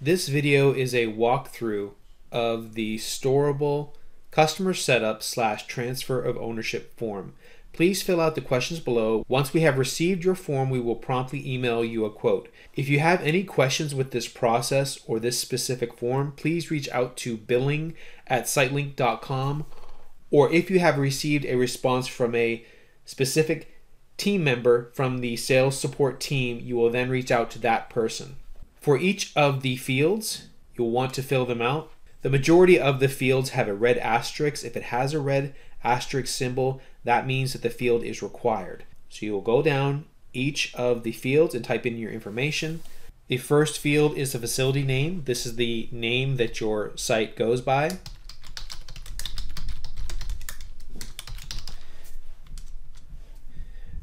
This video is a walkthrough of the storable customer setup slash transfer of ownership form. Please fill out the questions below. Once we have received your form, we will promptly email you a quote. If you have any questions with this process or this specific form, please reach out to billing at sitelink.com or if you have received a response from a specific team member from the sales support team, you will then reach out to that person. For each of the fields, you'll want to fill them out. The majority of the fields have a red asterisk. If it has a red asterisk symbol, that means that the field is required. So you will go down each of the fields and type in your information. The first field is the facility name. This is the name that your site goes by.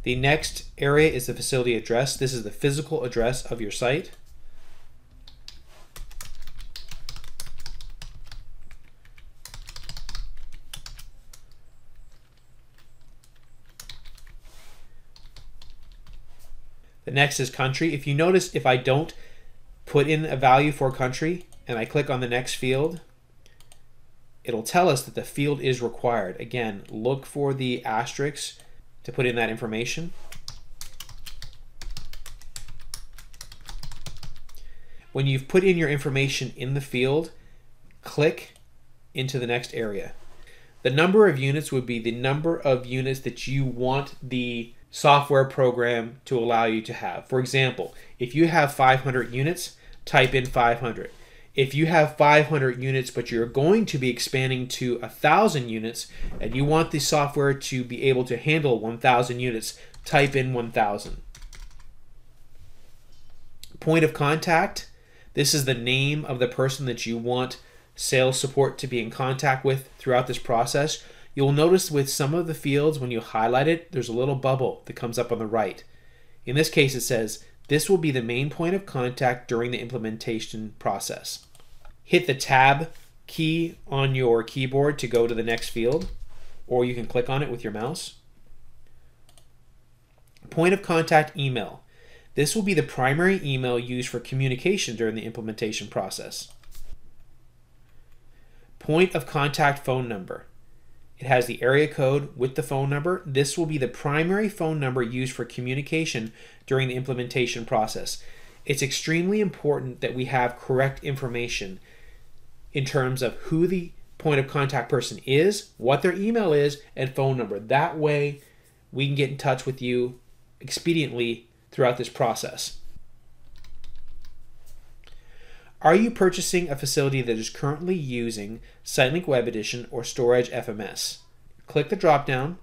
The next area is the facility address. This is the physical address of your site. The next is country. If you notice, if I don't put in a value for country and I click on the next field, it'll tell us that the field is required. Again, look for the asterisk to put in that information. When you've put in your information in the field, click into the next area. The number of units would be the number of units that you want the software program to allow you to have. For example, if you have 500 units, type in 500. If you have 500 units, but you're going to be expanding to 1,000 units and you want the software to be able to handle 1,000 units, type in 1,000. Point of contact. This is the name of the person that you want sales support to be in contact with throughout this process. You'll notice with some of the fields, when you highlight it, there's a little bubble that comes up on the right. In this case, it says, this will be the main point of contact during the implementation process. Hit the Tab key on your keyboard to go to the next field, or you can click on it with your mouse. Point of contact email. This will be the primary email used for communication during the implementation process. Point of contact phone number. It has the area code with the phone number. This will be the primary phone number used for communication during the implementation process. It's extremely important that we have correct information in terms of who the point of contact person is, what their email is, and phone number. That way, we can get in touch with you expediently throughout this process. Are you purchasing a facility that is currently using SiteLink Web Edition or Storage FMS? Click the drop down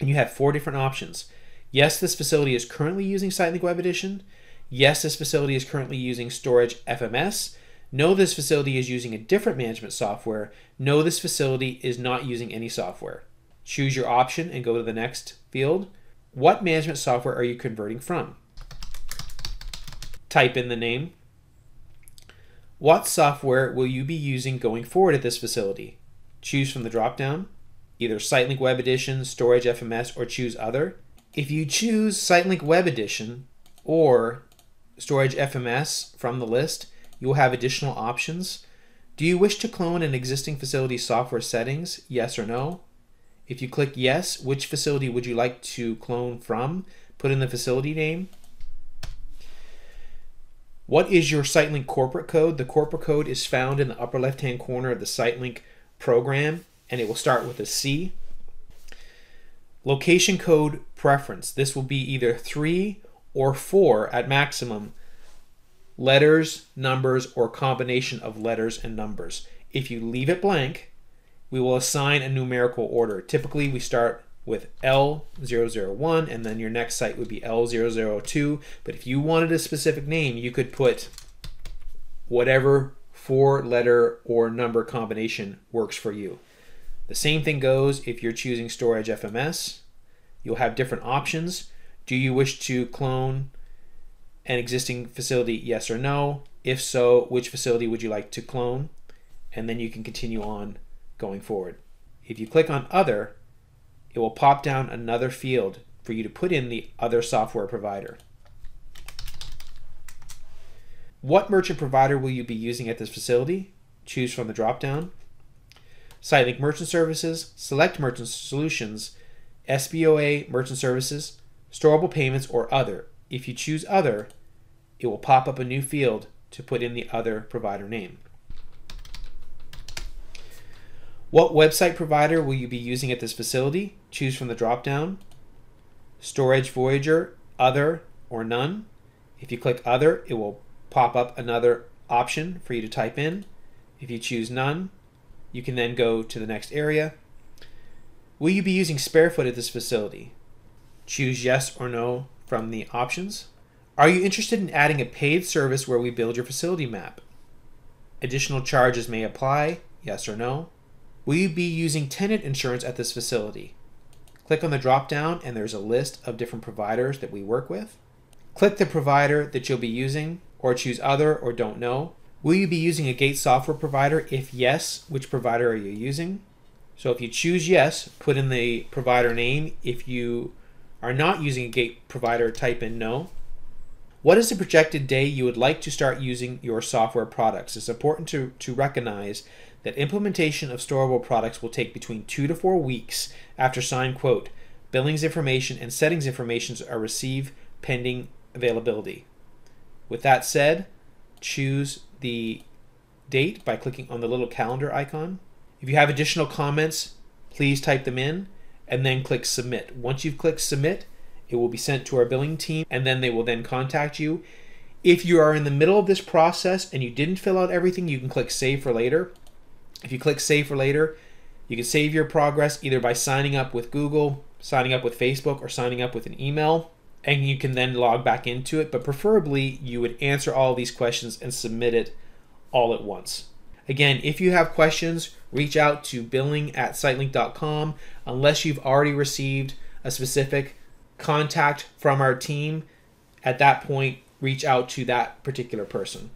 and you have four different options. Yes, this facility is currently using SiteLink Web Edition. Yes, this facility is currently using Storage FMS. No, this facility is using a different management software. No, this facility is not using any software. Choose your option and go to the next field. What management software are you converting from? Type in the name what software will you be using going forward at this facility? Choose from the dropdown, either SiteLink Web Edition, Storage FMS, or choose Other. If you choose SiteLink Web Edition or Storage FMS from the list, you will have additional options. Do you wish to clone an existing facility software settings? Yes or no? If you click yes, which facility would you like to clone from? Put in the facility name. What is your SiteLink corporate code? The corporate code is found in the upper left-hand corner of the SiteLink program, and it will start with a C. Location code preference. This will be either 3 or 4 at maximum. Letters, numbers, or combination of letters and numbers. If you leave it blank, we will assign a numerical order. Typically, we start with L001 and then your next site would be L002. But if you wanted a specific name, you could put whatever four letter or number combination works for you. The same thing goes if you're choosing storage FMS. You'll have different options. Do you wish to clone an existing facility? Yes or no. If so, which facility would you like to clone? And then you can continue on going forward. If you click on other, it will pop down another field for you to put in the other software provider. What merchant provider will you be using at this facility? Choose from the drop down. SiteLink Merchant Services, Select Merchant Solutions, SBOA Merchant Services, Storable Payments, or Other. If you choose Other, it will pop up a new field to put in the other provider name. What website provider will you be using at this facility? Choose from the dropdown, Storage Voyager, Other, or None. If you click Other, it will pop up another option for you to type in. If you choose None, you can then go to the next area. Will you be using Sparefoot at this facility? Choose Yes or No from the options. Are you interested in adding a paid service where we build your facility map? Additional charges may apply, yes or no. Will you be using tenant insurance at this facility? Click on the drop down and there's a list of different providers that we work with. Click the provider that you'll be using or choose other or don't know. Will you be using a gate software provider? If yes, which provider are you using? So if you choose yes, put in the provider name. If you are not using a gate provider, type in no. What is the projected day you would like to start using your software products? It's important to, to recognize that implementation of storable products will take between two to four weeks after signed quote. Billings information and settings information are received pending availability. With that said, choose the date by clicking on the little calendar icon. If you have additional comments, please type them in and then click submit. Once you've clicked submit, it will be sent to our billing team and then they will then contact you. If you are in the middle of this process and you didn't fill out everything, you can click save for later if you click save for later, you can save your progress either by signing up with Google, signing up with Facebook, or signing up with an email. And you can then log back into it. But preferably, you would answer all these questions and submit it all at once. Again, if you have questions, reach out to billing at sitelink.com. Unless you've already received a specific contact from our team, at that point, reach out to that particular person.